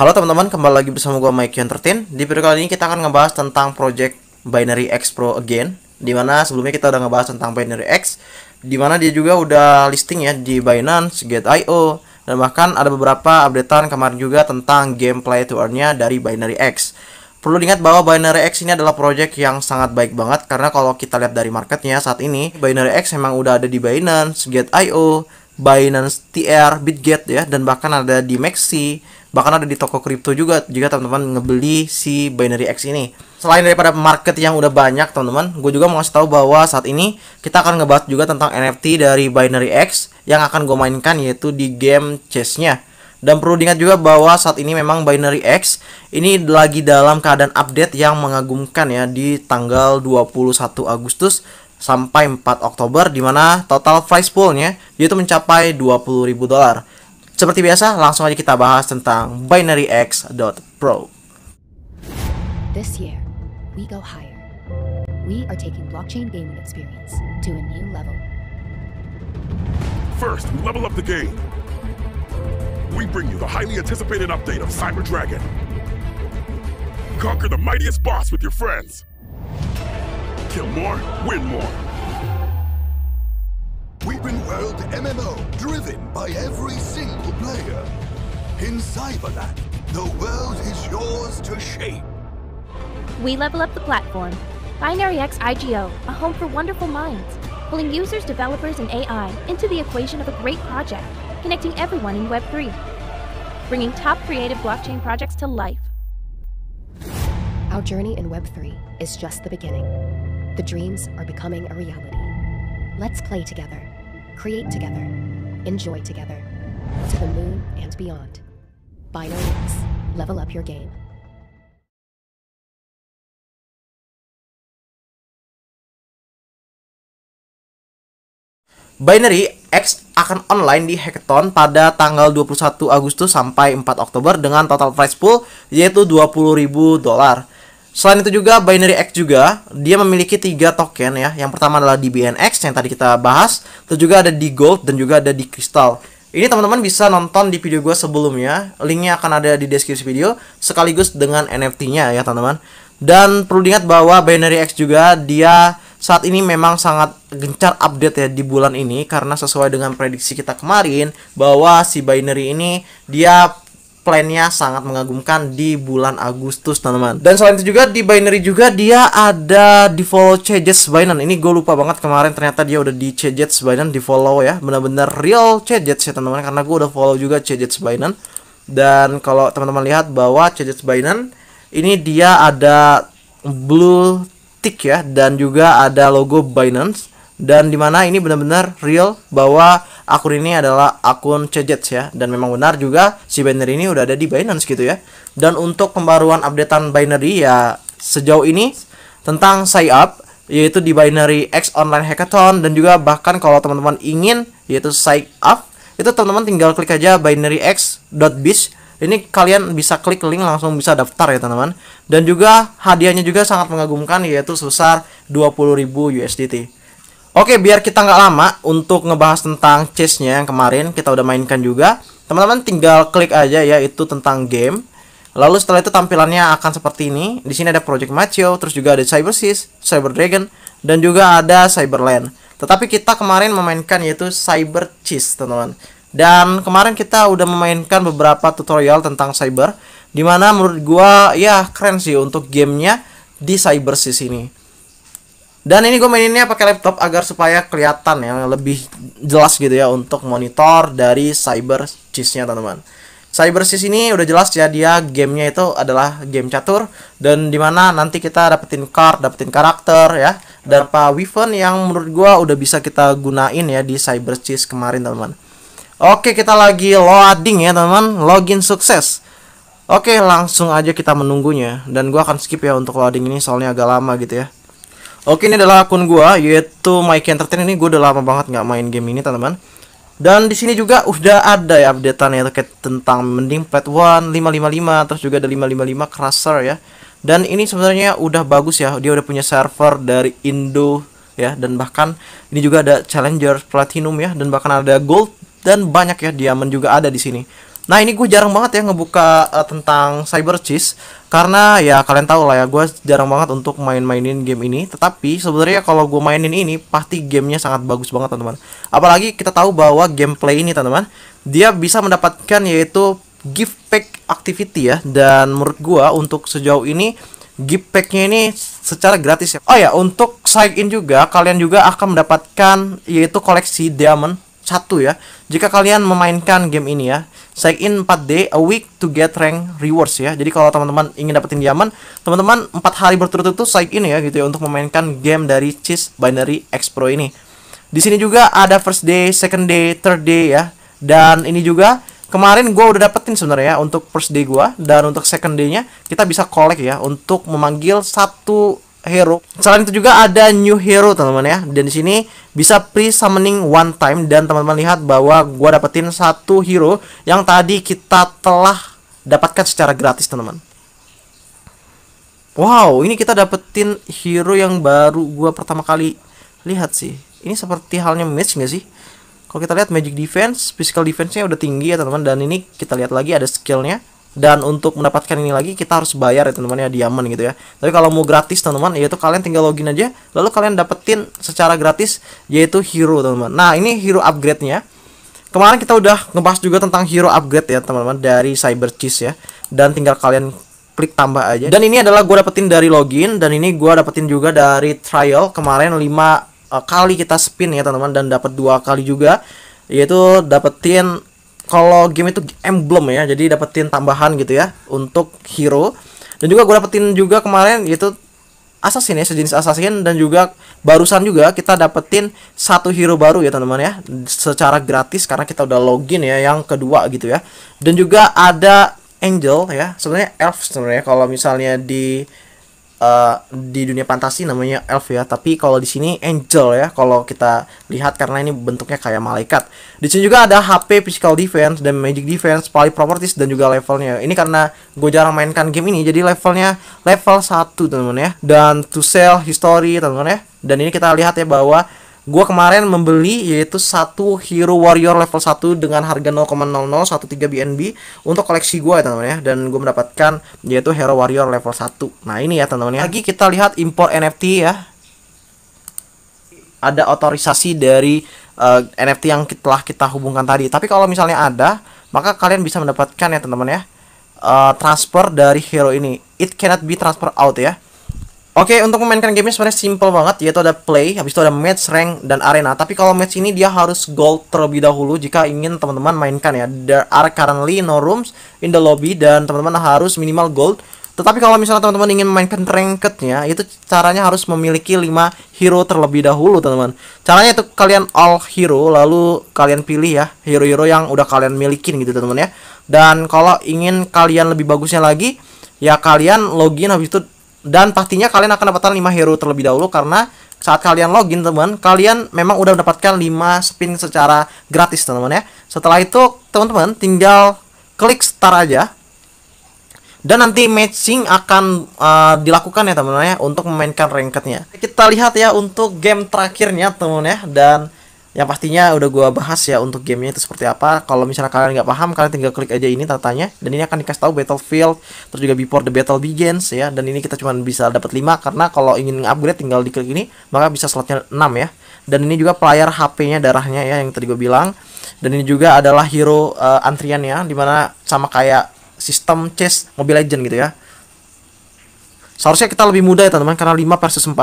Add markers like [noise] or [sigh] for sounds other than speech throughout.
Halo teman-teman, kembali lagi bersama gue Mike Entertain. Di video kali ini kita akan ngebahas tentang project Binary X Pro Again. Di mana sebelumnya kita udah ngebahas tentang Binary X, di mana dia juga udah listing ya di Binance, Get.io, dan bahkan ada beberapa updatean kemarin juga tentang gameplay to dari Binary X. Perlu diingat bahwa Binary X ini adalah project yang sangat baik banget karena kalau kita lihat dari marketnya saat ini Binary X memang udah ada di Binance, Get.io, Binance TR, Bitget ya dan bahkan ada di Maxi, bahkan ada di toko kripto juga jika teman-teman ngebeli si Binary X ini. Selain daripada market yang udah banyak teman-teman, gue juga mau kasih tahu bahwa saat ini kita akan ngebahas juga tentang NFT dari Binary X yang akan gue mainkan yaitu di game chess-nya. Dan perlu diingat juga bahwa saat ini memang Binary X ini lagi dalam keadaan update yang mengagumkan ya di tanggal 21 Agustus sampai 4 Oktober di mana total price poolnya yaitu mencapai 20.000 dolar. Seperti biasa, langsung aja kita bahas tentang binaryx.pro. This year, we go higher. We are taking blockchain gaming experience to a new level. First, we level up the game. We bring you the highly anticipated update of Cyber Dragon. Conquer the mightiest boss with your friends. Kill more, win more. We've been World MMO, driven by every single player. In Cyberland, the world is yours to shape. We level up the platform. Binary X IGO, a home for wonderful minds, pulling users, developers, and AI into the equation of a great project, connecting everyone in Web3, bringing top creative blockchain projects to life. Our journey in Web3 is just the beginning. The dreams are becoming a reality. Let's play together, create together, enjoy together. To the moon and beyond. Binary X, level up your game. Binary X akan online di Hackathon pada tanggal 21 Agustus sampai 4 Oktober dengan total prize pool yaitu 20.000 dolar. Selain itu juga Binary X juga dia memiliki tiga token ya. Yang pertama adalah di BNX yang tadi kita bahas, terus juga ada di Gold dan juga ada di Crystal. Ini teman-teman bisa nonton di video gue sebelumnya. Linknya akan ada di deskripsi video sekaligus dengan NFT-nya ya teman-teman. Dan perlu diingat bahwa Binary X juga dia saat ini memang sangat gencar update ya di bulan ini karena sesuai dengan prediksi kita kemarin bahwa si binary ini dia plannya sangat mengagumkan di bulan Agustus teman-teman. Dan selain itu juga di binary juga dia ada di follow Chajet Binance. Ini gue lupa banget kemarin ternyata dia udah di Chajet Binance di follow ya. Benar-benar real Chajet ya teman-teman. Karena gue udah follow juga Chajet Binance. Dan kalau teman-teman lihat bahwa Chajet Binance ini dia ada blue tick ya. Dan juga ada logo Binance dan di mana ini benar-benar real bahwa akun ini adalah akun Cejets ya. Dan memang benar juga si Binary ini udah ada di Binance gitu ya. Dan untuk pembaruan updatean Binary ya sejauh ini tentang sign up yaitu di Binary X Online Hackathon dan juga bahkan kalau teman-teman ingin yaitu sign up itu teman-teman tinggal klik aja binaryx.biz ini kalian bisa klik link langsung bisa daftar ya teman-teman. Dan juga hadiahnya juga sangat mengagumkan yaitu sebesar 20.000 USDT oke biar kita nggak lama untuk ngebahas tentang chess-nya yang kemarin kita udah mainkan juga. Teman-teman tinggal klik aja ya itu tentang game. Lalu setelah itu tampilannya akan seperti ini. Di sini ada Project Macho terus juga ada CyberSys Cyber Dragon dan juga ada Cyberland. Tetapi kita kemarin memainkan yaitu Cyber Cheese teman-teman. Dan kemarin kita udah memainkan beberapa tutorial tentang cyber Di mana menurut gua ya keren sih untuk gamenya di cyber sih ini dan ini gue maininnya pakai laptop agar supaya kelihatan ya lebih jelas gitu ya untuk monitor dari cyber cheese-nya teman-teman. Cyber cheese ini udah jelas ya dia gamenya itu adalah game catur dan di mana nanti kita dapetin card, dapetin karakter ya dan apa weapon yang menurut gua udah bisa kita gunain ya di cyber cheese kemarin teman-teman. Oke, kita lagi loading ya, teman-teman. Login sukses. Oke, langsung aja kita menunggunya dan gua akan skip ya untuk loading ini soalnya agak lama gitu ya. Oke, ini adalah akun gua yaitu Mike Entertain ini gua udah lama banget nggak main game ini, teman-teman. Dan di sini juga udah ada ya updatean ya terkait tentang mending plat 1 555 terus juga ada 555 crusher ya. Dan ini sebenarnya udah bagus ya. Dia udah punya server dari Indo ya dan bahkan ini juga ada challenger platinum ya dan bahkan ada gold dan banyak ya diamond juga ada di sini. Nah ini gue jarang banget ya ngebuka uh, tentang Cyber Cheese karena ya kalian tahu lah ya gue jarang banget untuk main-mainin game ini. Tetapi sebenarnya kalau gue mainin ini pasti gamenya sangat bagus banget teman-teman. Apalagi kita tahu bahwa gameplay ini teman-teman dia bisa mendapatkan yaitu gift pack activity ya dan menurut gue untuk sejauh ini gift packnya ini secara gratis ya. Oh ya untuk sign in juga kalian juga akan mendapatkan yaitu koleksi diamond satu ya. Jika kalian memainkan game ini ya sign in 4 day a week to get rank rewards ya. Jadi kalau teman-teman ingin dapetin diamond teman-teman 4 hari berturut-turut sign in ya gitu ya untuk memainkan game dari Cheese Binary X Pro ini. Di sini juga ada first day second day third day ya. Dan ini juga kemarin gue udah dapetin sebenarnya ya untuk first day gue dan untuk second day-nya kita bisa collect ya untuk memanggil satu hero. Selain itu juga ada new hero teman-teman ya. Dan di sini bisa pre summoning one time dan teman-teman lihat bahwa gua dapetin satu hero yang tadi kita telah dapatkan secara gratis teman-teman. Wow, ini kita dapetin hero yang baru gua pertama kali lihat sih. Ini seperti halnya match nggak sih? Kalau kita lihat magic defense, physical defense-nya udah tinggi ya teman-teman dan ini kita lihat lagi ada skillnya dan untuk mendapatkan ini lagi kita harus bayar ya teman-teman ya diamond gitu ya. Tapi kalau mau gratis teman-teman yaitu kalian tinggal login aja lalu kalian dapetin secara gratis yaitu hero teman-teman. Nah ini hero upgrade nya kemarin kita udah ngebahas juga tentang hero upgrade ya teman-teman dari cyber cheese ya. Dan tinggal kalian klik tambah aja. Dan ini adalah gue dapetin dari login dan ini gue dapetin juga dari trial. Kemarin 5 uh, kali kita spin ya teman-teman dan dapat dua kali juga. Yaitu dapetin kalau game itu emblem ya jadi dapetin tambahan gitu ya untuk hero. Dan juga gue dapetin juga kemarin yaitu assassin ya sejenis assassin dan juga barusan juga kita dapetin satu hero baru ya teman-teman ya secara gratis karena kita udah login ya yang kedua gitu ya. Dan juga ada angel ya sebenarnya elf sebenarnya kalau misalnya di uh, di dunia fantasi namanya elf ya. Tapi kalau di sini angel ya kalau kita lihat karena ini bentuknya kayak malaikat. Di sini juga ada HP physical defense dan magic defense poly properties dan juga levelnya. Ini karena gue jarang mainkan game ini jadi levelnya level 1 teman-teman ya. Dan to sell history teman-teman ya. Dan ini kita lihat ya bahwa Gua kemarin membeli yaitu satu Hero Warrior level 1 dengan harga 0,0013 BNB untuk koleksi gua ya teman-teman ya dan gue mendapatkan yaitu Hero Warrior level 1. Nah, ini ya teman-teman ya. Lagi kita lihat import NFT ya. Ada otorisasi dari uh, eh, NFT yang telah kita hubungkan tadi. Tapi kalau misalnya ada, maka kalian bisa mendapatkan ya teman-teman ya. Uh, transfer dari hero ini. It cannot be transfer out ya Oke, untuk memainkan gamenya sebenarnya simple banget, yaitu ada play, habis itu ada match, rank, dan arena. Tapi kalau match ini dia harus gold terlebih dahulu jika ingin teman-teman mainkan ya. There are currently no rooms in the lobby dan teman-teman harus minimal gold. Tetapi kalau misalnya teman-teman ingin memainkan rankednya, itu caranya harus memiliki 5 hero terlebih dahulu, teman-teman. Caranya itu kalian all hero, lalu kalian pilih ya hero-hero yang udah kalian milikin gitu, teman-teman ya. Dan kalau ingin kalian lebih bagusnya lagi, ya kalian login habis itu dan pastinya kalian akan dapatkan 5 hero terlebih dahulu karena saat kalian login teman kalian memang udah mendapatkan 5 spin secara gratis teman-teman ya. Setelah itu teman-teman tinggal klik start aja. Dan nanti matching akan uh, dilakukan ya teman-teman ya untuk memainkan rankednya. Kita lihat ya untuk game terakhirnya teman-teman ya. Dan yang pastinya udah gua bahas ya untuk gamenya itu seperti apa. Kalau misalnya kalian nggak paham kalian tinggal klik aja ini tatanya dan ini akan dikasih tahu battlefield terus juga before the battle begins ya. Dan ini kita cuma bisa dapat 5 karena kalau ingin upgrade tinggal diklik ini maka bisa slotnya 6 ya. Dan ini juga player HP-nya darahnya ya yang tadi gue bilang. Dan ini juga adalah hero uh, antriannya di mana sama kayak sistem chess Mobile Legend gitu ya. Seharusnya kita lebih mudah ya teman-teman karena 5 versus 4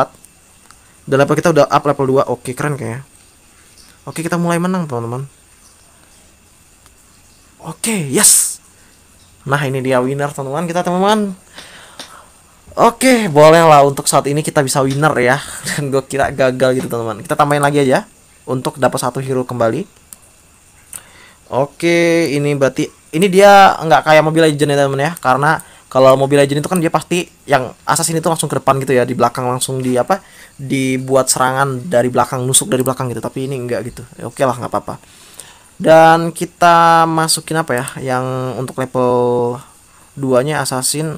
dan level kita udah up level 2 oke keren kayaknya Oke, kita mulai menang, teman-teman. Oke, yes. Nah, ini dia winner, teman-teman. Kita, teman-teman. Oke, boleh lah untuk saat ini kita bisa winner ya. [laughs] Dan gue kira gagal gitu, teman-teman. Kita tambahin lagi aja untuk dapat satu hero kembali. Oke, ini berarti ini dia nggak kayak Mobile Legend ya, teman-teman ya. Karena kalau Mobile Legend itu kan dia pasti yang assassin itu langsung ke depan gitu ya di belakang langsung di apa dibuat serangan dari belakang nusuk dari belakang gitu. Tapi ini enggak gitu. Ya, oke lah nggak apa-apa. Dan kita masukin apa ya? Yang untuk level 2 nya assassin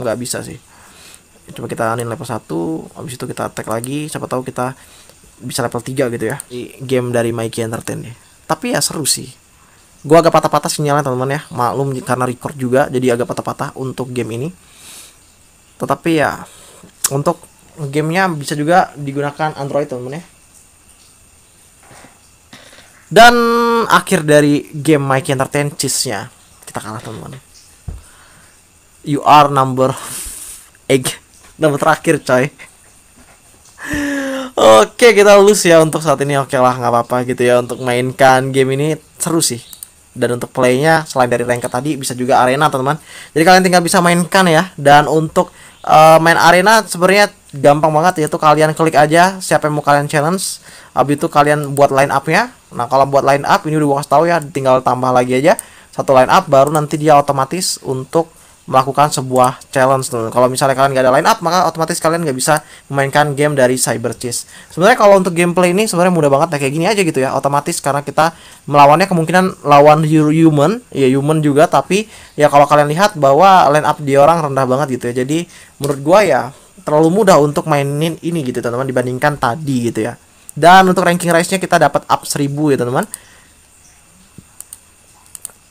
nggak um, bisa sih. Coba kita anin level 1 habis itu kita attack lagi. Siapa tahu kita bisa level 3 gitu ya di game dari Mikey Entertain ya tapi ya seru sih. Gua agak patah-patah sinyalnya teman-teman ya. Maklum karena record juga jadi agak patah-patah untuk game ini. Tetapi ya untuk gamenya bisa juga digunakan Android teman-teman ya. Dan akhir dari game Mikey Entertain Cheese-nya. Kita kalah teman-teman. You are number egg nomor terakhir coy. [laughs] Oke kita lulus ya untuk saat ini. Oke lah nggak apa-apa gitu ya untuk mainkan game ini. Seru sih. Dan untuk playnya selain dari ranked tadi bisa juga arena teman-teman. Jadi kalian tinggal bisa mainkan ya. Dan untuk uh, main arena sebenarnya gampang banget yaitu kalian klik aja siapa yang mau kalian challenge. Habis itu kalian buat line up-nya. Nah kalau buat line up ini udah gua kasih tahu ya tinggal tambah lagi aja satu line up baru nanti dia otomatis untuk melakukan sebuah challenge teman kalau misalnya kalian nggak ada line up maka otomatis kalian nggak bisa memainkan game dari Cyber Cheese sebenarnya kalau untuk gameplay ini sebenarnya mudah banget ya kayak gini aja gitu ya. Otomatis karena kita melawannya kemungkinan lawan human. Ya human juga tapi ya kalau kalian lihat bahwa line up dia orang rendah banget gitu ya. Jadi menurut gua ya terlalu mudah untuk mainin ini gitu teman-teman dibandingkan tadi gitu ya dan untuk ranking race-nya kita dapat up 1000 ya teman-teman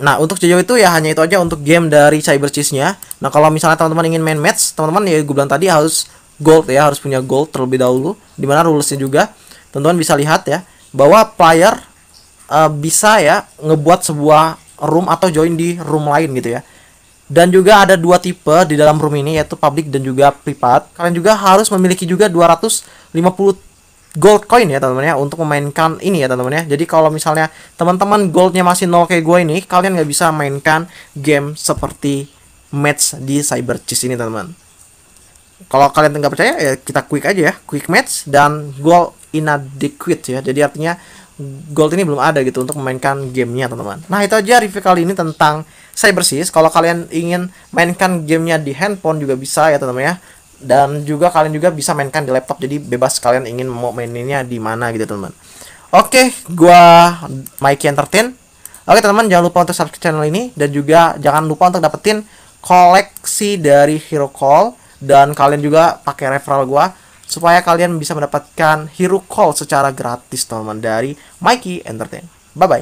Nah, untuk sejauh itu ya hanya itu aja untuk game dari Cyber Cheese-nya. Nah, kalau misalnya teman-teman ingin main match, teman-teman ya gue bilang tadi harus gold ya, harus punya gold terlebih dahulu. Di mana rulesnya juga teman-teman bisa lihat ya bahwa player uh, bisa ya ngebuat sebuah room atau join di room lain gitu ya. Dan juga ada dua tipe di dalam room ini yaitu public dan juga private. Kalian juga harus memiliki juga 250 gold coin ya teman-teman ya untuk memainkan ini ya teman-teman ya. Jadi kalau misalnya teman-teman goldnya masih nol kayak gue ini kalian nggak bisa mainkan game seperti match di cyber cheese ini teman-teman. Kalau kalian nggak percaya ya kita quick aja ya. Quick match dan gold inadequate ya. Jadi artinya gold ini belum ada gitu untuk memainkan gamenya teman-teman. Nah itu aja review kali ini tentang cyber cheese kalau kalian ingin mainkan gamenya di handphone juga bisa ya teman-teman ya. Dan juga kalian juga bisa mainkan di laptop jadi bebas kalian ingin mau maininnya di mana gitu teman-teman. Oke gua Mikey Entertain. Oke teman-teman jangan lupa untuk subscribe channel ini dan juga jangan lupa untuk dapetin koleksi dari Hero Call dan kalian juga pakai referral gua supaya kalian bisa mendapatkan Hero Call secara gratis teman-teman dari Mikey Entertain. Bye bye